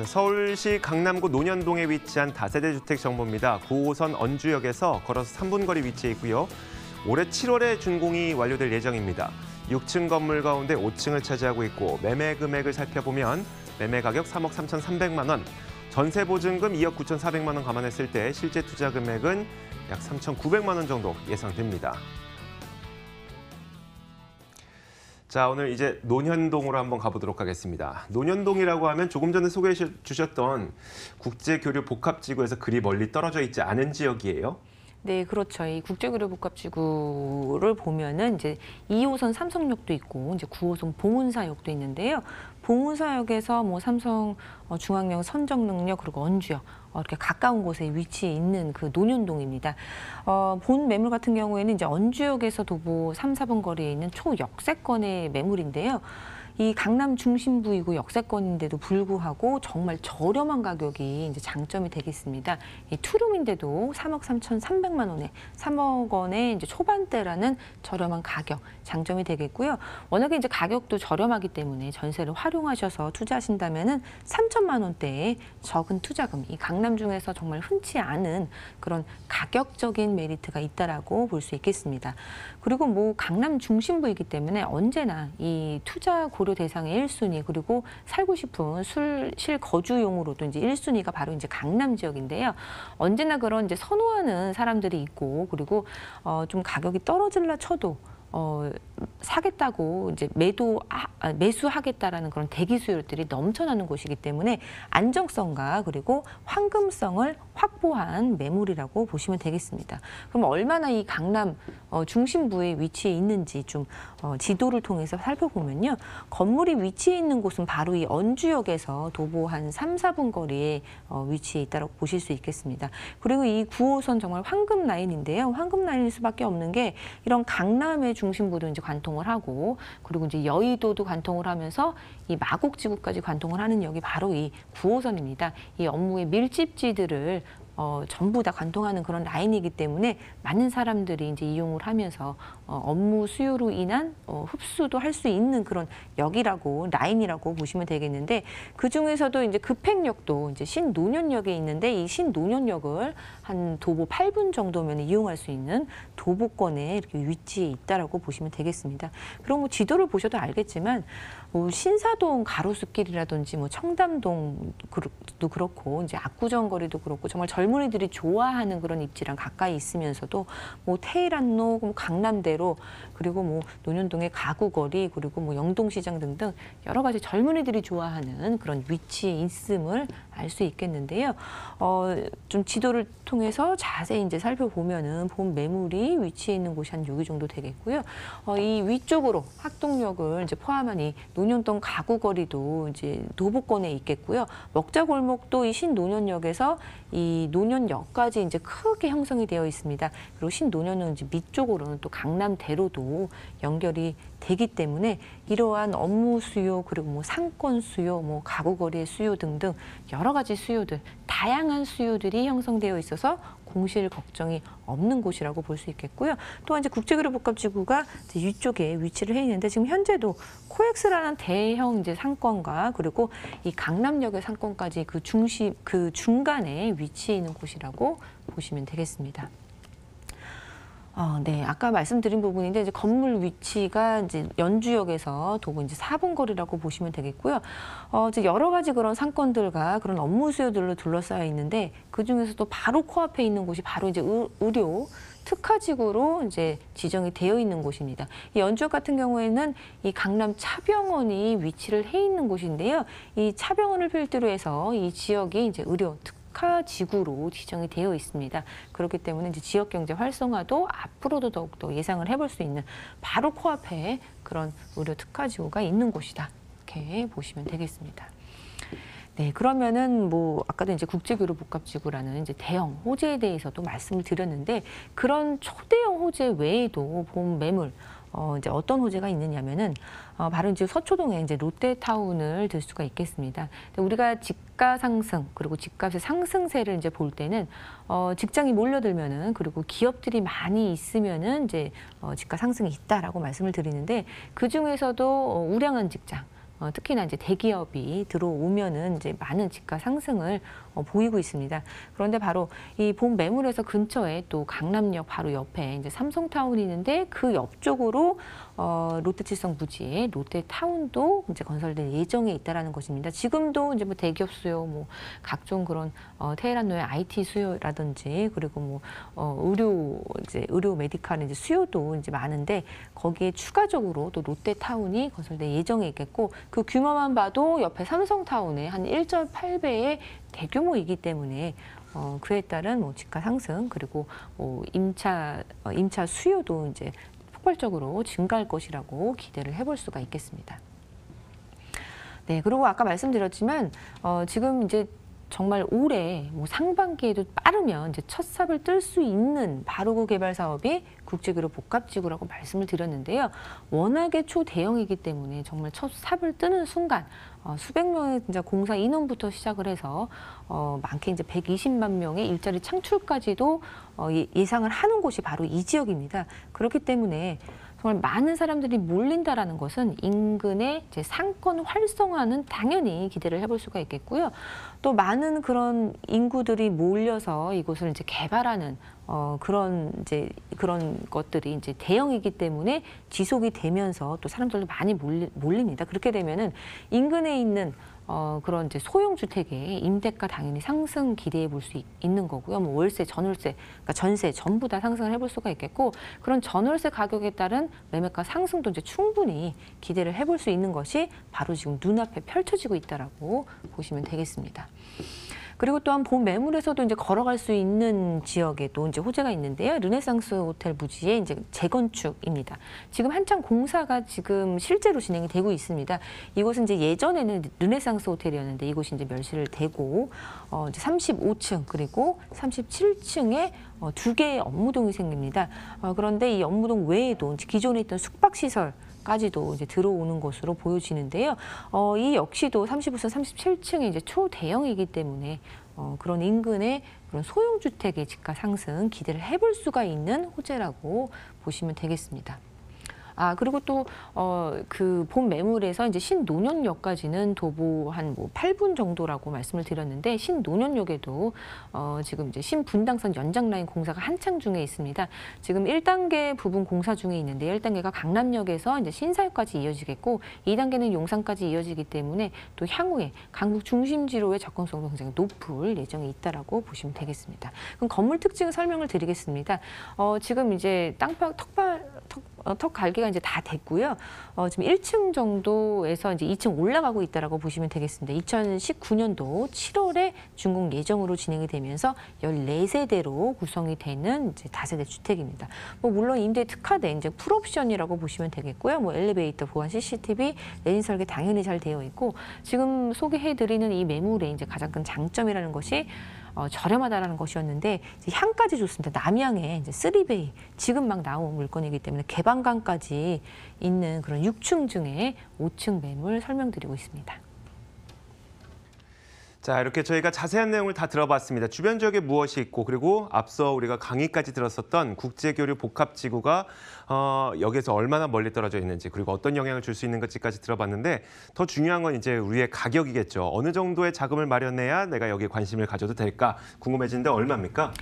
자, 서울시 강남구 논현동에 위치한 다세대 주택 정보입니다. 9호선 언주역에서 걸어서 3분 거리 위치해 있고요. 올해 7월에 준공이 완료될 예정입니다. 6층 건물 가운데 5층을 차지하고 있고 매매 금액을 살펴보면 매매 가격 3억 3,300만 원, 전세 보증금 2억 9,400만 원 감안했을 때 실제 투자 금액은 약 3,900만 원 정도 예상됩니다. 자, 오늘 이제 논현동으로 한번 가보도록 하겠습니다. 논현동이라고 하면 조금 전에 소개해 주셨던 국제교류 복합지구에서 그리 멀리 떨어져 있지 않은 지역이에요. 네, 그렇죠. 이 국제교류복합지구를 보면은 이제 2호선 삼성역도 있고 이제 9호선 봉은사역도 있는데요. 봉은사역에서 뭐 삼성 어, 중앙역 선정능력 그리고 언주역 어, 이렇게 가까운 곳에 위치해 있는 그 논현동입니다. 어, 본 매물 같은 경우에는 이제 언주역에서 도보 3, 4번 거리에 있는 초역세권의 매물인데요. 이 강남 중심부이고 역세권인데도 불구하고 정말 저렴한 가격이 이제 장점이 되겠습니다. 이 투룸인데도 3억 3천3백만 원에 3억 원의 이제 초반대라는 저렴한 가격 장점이 되겠고요. 워낙에 이제 가격도 저렴하기 때문에 전세를 활용하셔서 투자하신다면은 3천만 원대의 적은 투자금, 이 강남 중에서 정말 흔치 않은 그런 가격적인 메리트가 있다라고 볼 수 있겠습니다. 그리고 뭐 강남 중심부이기 때문에 언제나 이 투자 고려 대상의 1순위 그리고 살고 싶은 술, 실거주용으로도 이제 1순위가 바로 이제 강남 지역인데요. 언제나 그런 이제 선호하는 사람들이 있고 그리고 어, 좀 가격이 떨어질라 쳐도 어, 사겠다고 이제 매도 아, 매수하겠다라는 그런 대기 수요들이 넘쳐나는 곳이기 때문에 안정성과 그리고 황금성을 확보한 매물이라고 보시면 되겠습니다. 그럼 얼마나 이 강남 어, 중심부에 위치해 있는지 좀 어, 지도를 통해서 살펴보면요. 건물이 위치해 있는 곳은 바로 이 언주역에서 도보 한 3, 4분 거리에 어, 위치해 있다고 보실 수 있겠습니다. 그리고 이 9호선 정말 황금 라인인데요. 황금 라인일 수밖에 없는 게 이런 강남의 중심부도 이제 관통을 하고 그리고 이제 여의도도 관통을 하면서 이 마곡지구까지 관통을 하는 역이 바로 이 9호선입니다. 이 업무의 밀집지들을 어, 전부 다 관통하는 그런 라인이기 때문에 많은 사람들이 이제 이용을 하면서 어, 업무 수요로 인한 어, 흡수도 할 수 있는 그런 역이라고 라인이라고 보시면 되겠는데 그 중에서도 이제 급행역도 이제 신노년역에 있는데 이 신노년역을 한 도보 8분 정도면 이용할 수 있는 도보권에 이렇게 위치해 있다라고 보시면 되겠습니다. 그럼 뭐 지도를 보셔도 알겠지만 뭐 신사동 가로수길이라든지 뭐 청담동도 그렇고 이제 압구정 거리도 그렇고 정말 젊은이들이 좋아하는 그런 입지랑 가까이 있으면서도 뭐 테일한로, 뭐 강남대로 그리고 뭐 논현동의 가구거리 그리고 뭐 영동시장 등등 여러 가지 젊은이들이 좋아하는 그런 위치에 있음을 알 수 있겠는데요. 어, 좀 지도를 통해서 자세히 이제 살펴보면은 본 매물이 위치해 있는 곳이 한 여기 정도 되겠고요. 어, 이 위쪽으로 학동역을 이제 포함한 이 논현동 가구거리도 이제 도보권에 있겠고요. 먹자골목도 이 신논현역에서 이 논현역까지 이제 크게 형성이 되어 있습니다. 그리고 신논현은 이제 밑쪽으로는 또 강남대로도 연결이 되기 때문에 이러한 업무 수요 그리고 뭐 상권 수요, 뭐 가구거리의 수요 등등 여러 가지 수요들 다양한 수요들이 형성되어 있어서 공실 걱정이 없는 곳이라고 볼 수 있겠고요. 또한 이제 국제교류복합지구가 이쪽에 위치를 해 있는데 지금 현재도 코엑스라는 대형 이제 상권과 그리고 이 강남역의 상권까지 그 중심 그 중간에 위치해 있는 곳이라고 보시면 되겠습니다. 어, 네. 아까 말씀드린 부분인데 이제 건물 위치가 이제 연주역에서 도보 이제 4분 거리라고 보시면 되겠고요. 어, 이제 여러 가지 그런 상권들과 그런 업무 수요들로 둘러싸여 있는데 그 중에서도 바로 코앞에 있는 곳이 바로 이제 의, 의료 특화지구로 이제 지정이 되어 있는 곳입니다. 이 연주역 같은 경우에는 이 강남 차병원이 위치를 해 있는 곳인데요. 이 차병원을 필두로 해서 이 지역이 이제 의료 특 특화 지구로 지정이 되어 있습니다. 그렇기 때문에 이제 지역 경제 활성화도 앞으로도 더욱더 예상을 해볼 수 있는 바로 코앞에 그런 의료 특화 지구가 있는 곳이다. 이렇게 보시면 되겠습니다. 네, 그러면은 뭐 아까도 이제 국제교류 복합지구라는 이제 대형 호재에 대해서도 말씀을 드렸는데 그런 초대형 호재 외에도 본 매물 어, 이제 어떤 호재가 있느냐면은 어, 바로 이제 서초동에 이제 롯데타운을 들 수가 있겠습니다. 우리가 집가 상승 그리고 집값의 상승세를 이제 볼 때는 어, 직장이 몰려들면은 그리고 기업들이 많이 있으면은 이제 어, 집가 상승이 있다라고 말씀을 드리는데 그 중에서도 어, 우량한 직장 어, 특히나 이제 대기업이 들어오면은 이제 많은 집가 상승을 어, 보이고 있습니다. 그런데 바로 이 본 매물에서 근처에 또 강남역 바로 옆에 이제 삼성타운이 있는데 그 옆쪽으로 어, 롯데칠성 부지에 롯데타운도 이제 건설될 예정에 있다라는 것입니다. 지금도 이제 뭐 대기업 수요, 뭐 각종 그런 어, 테헤란노의 IT 수요라든지 그리고 뭐 어, 의료 이제 의료 메디칼 이제 수요도 이제 많은데 거기에 추가적으로 또 롯데타운이 건설될 예정에 있겠고 그 규모만 봐도 옆에 삼성타운의 한 1.8배의 대규모이기 때문에 어, 그에 따른 뭐 집가 상승 그리고 뭐 임차 어, 임차 수요도 이제 폭발적으로 증가할 것이라고 기대를 해볼 수가 있겠습니다. 네, 그리고 아까 말씀드렸지만 어, 지금 이제 정말 올해 뭐 상반기에도 빠르면 이제 첫 삽을 뜰 수 있는 바로 그 개발 사업이 국제기로 복합지구라고 말씀을 드렸는데요. 워낙에 초대형이기 때문에 정말 첫 삽을 뜨는 순간 어, 수백 명의 진짜 공사 인원부터 시작을 해서 어, 많게 이제 120만 명의 일자리 창출까지도 어, 예- 예상을 하는 곳이 바로 이 지역입니다. 그렇기 때문에 정말 많은 사람들이 몰린다라는 것은 인근의 상권 활성화는 당연히 기대를 해볼 수가 있겠고요. 또 많은 그런 인구들이 몰려서 이곳을 이제 개발하는 어, 그런 이제 그런 것들이 이제 대형이기 때문에 지속이 되면서 또 사람들도 많이 몰리, 몰립니다. 그렇게 되면은 인근에 있는 어, 그런 이제 소형 주택의 임대가 당연히 상승 기대해 볼 수 있는 거고요. 뭐 월세, 전월세, 그러니까 전세 전부 다 상승을 해볼 수가 있겠고 그런 전월세 가격에 따른 매매가 상승도 이제 충분히 기대를 해볼 수 있는 것이 바로 지금 눈앞에 펼쳐지고 있다라고 보시면 되겠습니다. 그리고 또한 본 매물에서도 이제 걸어갈 수 있는 지역에 또 이제 호재가 있는데요. 르네상스 호텔 부지의 이제 재건축입니다. 지금 한창 공사가 지금 실제로 진행이 되고 있습니다. 이곳은 이제 예전에는 르네상스 호텔이었는데 이곳이 이제 멸실을 대고 어 이제 35층 그리고 37층에 어, 두 개의 업무동이 생깁니다. 어, 그런데 이 업무동 외에도 기존에 있던 숙박 시설 까지도 이제 들어오는 것으로 보여지는데요. 어, 이 역시도 35층, 37층이 이제 초대형이기 때문에 어, 그런 인근의 그런 소형 주택의 집가 상승 기대를 해볼 수가 있는 호재라고 보시면 되겠습니다. 아 그리고 또어그본 매물에서 이제 신노년역까지는 도보 한 뭐 8분 정도라고 말씀을 드렸는데 신노년역에도 어 지금 이제 신분당선 연장 라인 공사가 한창 중에 있습니다. 지금 1단계 부분 공사 중에 있는데 1단계가 강남역에서 이제 신사역까지 이어지겠고 2단계는 용산까지 이어지기 때문에 또 향후에 강북 중심지로의 접근성도 굉장히 높을 예정이 있다라고 보시면 되겠습니다. 그럼 건물 특징 설명을 드리겠습니다. 어 지금 이제 땅파 턱발 턱, 어, 턱 갈기가 이제 다 됐고요. 어, 지금 1층 정도에서 이제 2층 올라가고 있다라고 보시면 되겠습니다. 2019년도 7월에 준공 예정으로 진행이 되면서 14세대로 구성이 되는 이제 다세대 주택입니다. 뭐 물론 임대 특화된 이제 풀옵션이라고 보시면 되겠고요. 뭐 엘리베이터, 보안 CCTV, 내진 설계 당연히 잘 되어 있고 지금 소개해 드리는 이 매물의 이제 가장 큰 장점이라는 것이 어, 저렴하다라는 것이었는데 이제 향까지 좋습니다. 남향에 이제 쓰리베이 지금 막 나온 물건이기 때문에 개방감까지 있는 그런 6층 중에 5층 매물 설명드리고 있습니다. 자, 이렇게 저희가 자세한 내용을 다 들어봤습니다. 주변 지역에 무엇이 있고 그리고 앞서 우리가 강의까지 들었었던 국제교류 복합지구가 어, 여기서 얼마나 멀리 떨어져 있는지 그리고 어떤 영향을 줄 수 있는 건지까지 들어봤는데 더 중요한 건 이제 우리의 가격이겠죠. 어느 정도의 자금을 마련해야 내가 여기에 관심을 가져도 될까 궁금해지는데 얼마입니까?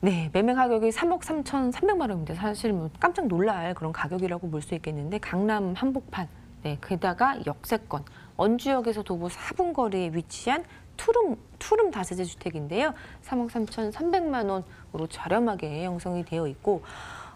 네, 매매 가격이 3억 3,300만 원입니다. 사실 뭐 깜짝 놀랄 그런 가격이라고 볼 수 있겠는데 강남 한복판, 네, 게다가 역세권, 언주역에서 도보 4분 거리에 위치한 투룸 투룸 다세대 주택인데요. 3억 3,300만 원으로 저렴하게 형성이 되어 있고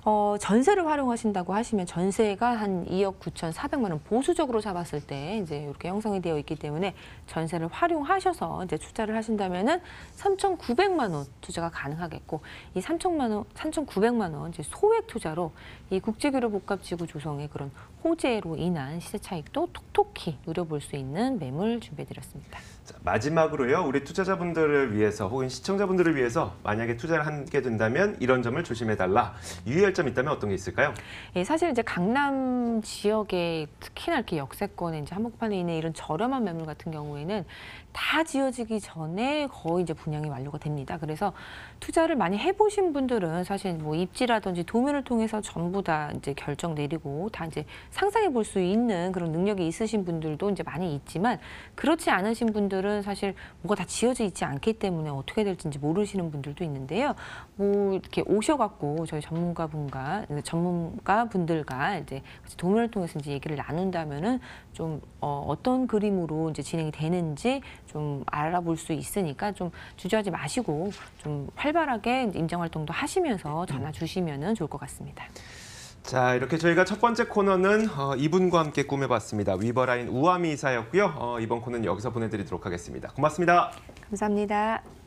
어, 전세를 활용하신다고 하시면 전세가 한 2억 9,400만 원 보수적으로 잡았을 때 이제 이렇게 형성이 되어 있기 때문에 전세를 활용하셔서 이제 투자를 하신다면은 3,900만 원 투자가 가능하겠고 이 3천만 원, 3,900만 원 이제 소액 투자로 이 국제교류 복합지구 조성의 그런 호재로 인한 시세 차익도 톡톡히 누려볼 수 있는 매물 준비해드렸습니다. 자, 마지막으로요. 우리 투자자분들을 위해서 혹은 시청자분들을 위해서 만약에 투자를 하게 된다면 이런 점을 조심해달라. 유의할 점 있다면 어떤 게 있을까요? 예, 사실 이제 강남 지역에 특히나 이렇게 역세권에 이제 한복판에 있는 이런 저렴한 매물 같은 경우에는 다 지어지기 전에 거의 이제 분양이 완료가 됩니다. 그래서 투자를 많이 해보신 분들은 사실 뭐 입지라든지 도면을 통해서 전부 다 이제 결정 내리고 다 이제 상상해 볼 수 있는 그런 능력이 있으신 분들도 이제 많이 있지만 그렇지 않으신 분들은 사실 뭐가 다 지어져 있지 않기 때문에 어떻게 될지 이제 모르시는 분들도 있는데요. 뭐 이렇게 오셔갖고 저희 전문가분과 전문가분들과 이제 도면을 통해서 이제 얘기를 나눈다면은 좀 어, 어떤 그림으로 이제 진행이 되는지 좀 알아볼 수 있으니까 좀 주저하지 마시고 좀 활발하게 임장 활동도 하시면서 전화 주시면은 좋을 것 같습니다. 자, 이렇게 저희가 첫 번째 코너는 어, 이분과 함께 꾸며봤습니다. 위버라인 우아미 이사였고요. 어, 이번 코너는 여기서 보내드리도록 하겠습니다. 고맙습니다. 감사합니다.